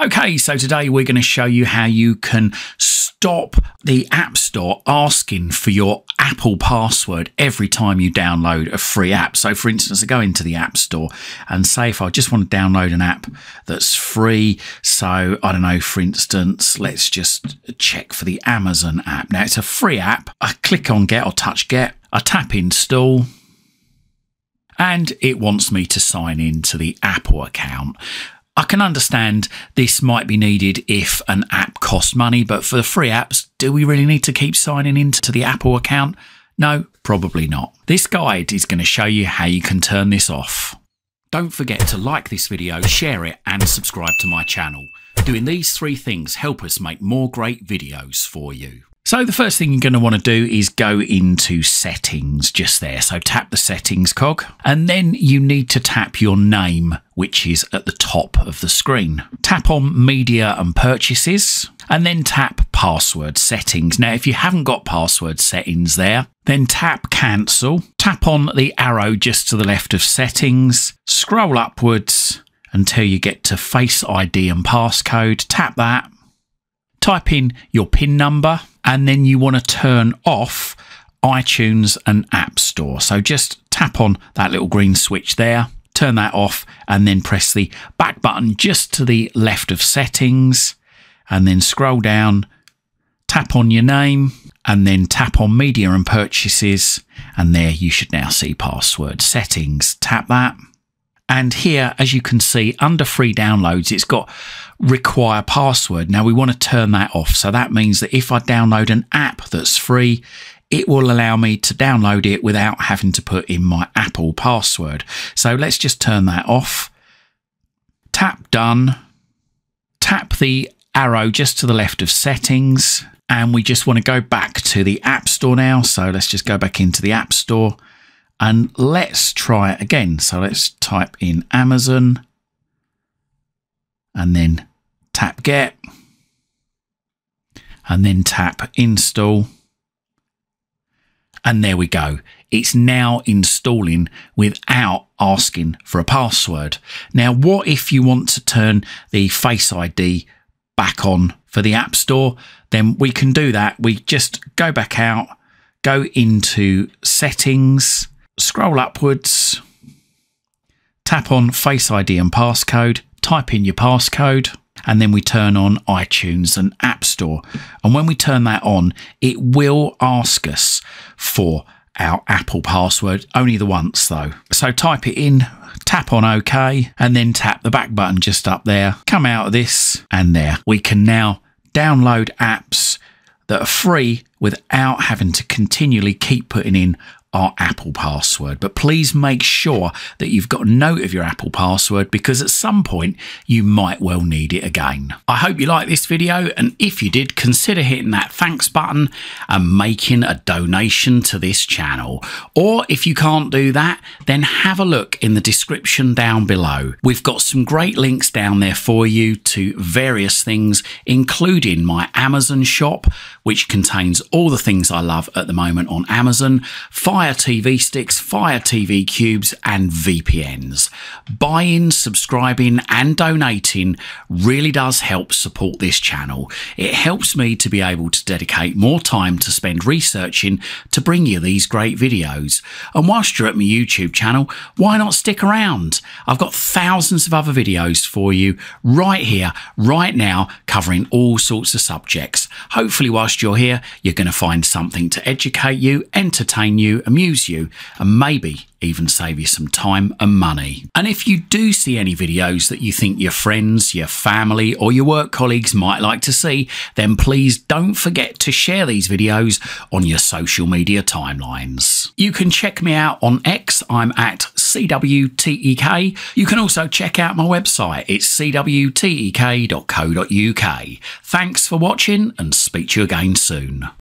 Okay, so today we're going to show you how you can stop the App Store asking for your Apple password every time you download a free app. So, for instance, I go into the App Store and say if I just want to download an app that's free. So, I don't know, for instance, let's just check for the Amazon app. Now, it's a free app. I click on Get or touch Get, I tap Install and it wants me to sign in to the Apple account. I can understand this might be needed if an app costs money, but for the free apps, do we really need to keep signing into the Apple account? No, probably not. This guide is going to show you how you can turn this off. Don't forget to like this video, share it and subscribe to my channel. Doing these three things help us make more great videos for you. So the first thing you're going to want to do is go into settings just there. So tap the settings cog and then you need to tap your name, which is at the top of the screen. Tap on media and purchases and then tap password settings. Now, if you haven't got password settings there, then tap cancel, tap on the arrow just to the left of settings, scroll upwards until you get to face ID and passcode, tap that, type in your PIN number and then you want to turn off iTunes and App Store. So just tap on that little green switch there, turn that off, and then press the back button just to the left of settings, and then scroll down, tap on your name, and then tap on media and purchases, and there you should now see password settings. Tap that. And here, as you can see, under free downloads, it's got require password. Now we want to turn that off. So that means that if I download an app that's free, it will allow me to download it without having to put in my Apple password. So let's just turn that off. Tap done. Tap the arrow just to the left of settings. And we just want to go back to the App Store now. So let's just go back into the App Store and let's try it again. So let's type in Amazon and then tap get and then tap install. And there we go. It's now installing without asking for a password. Now, what if you want to turn the Face ID back on for the App Store? Then we can do that. We just go back out, go into settings, scroll upwards, tap on Face ID and passcode, type in your passcode, and then we turn on iTunes and App Store. And when we turn that on, it will ask us for our Apple password, only the once though. So type it in, tap on OK, and then tap the back button just up there. Come out of this, and there. We can now download apps that are free without having to continually keep putting in our Apple password. But please make sure that you've got a note of your Apple password because at some point you might well need it again. I hope you liked this video and if you did, consider hitting that thanks button and making a donation to this channel. Or if you can't do that, then have a look in the description down below. We've got some great links down there for you to various things, including my Amazon shop, which contains all the things I love at the moment on Amazon. Fire TV sticks, Fire TV cubes, and VPNs. Buying, subscribing, and donating really does help support this channel. It helps me to be able to dedicate more time to spend researching to bring you these great videos. And whilst you're at my YouTube channel, why not stick around? I've got thousands of other videos for you right here, right now, covering all sorts of subjects. Hopefully, whilst you're here, you're going to find something to educate you, entertain you, amuse you, and maybe even save you some time and money. And if you do see any videos that you think your friends, your family, or your work colleagues might like to see, then please don't forget to share these videos on your social media timelines. You can check me out on X, I'm at CWTEK. You can also check out my website, it's cwtek.co.uk. Thanks for watching and speak to you again soon.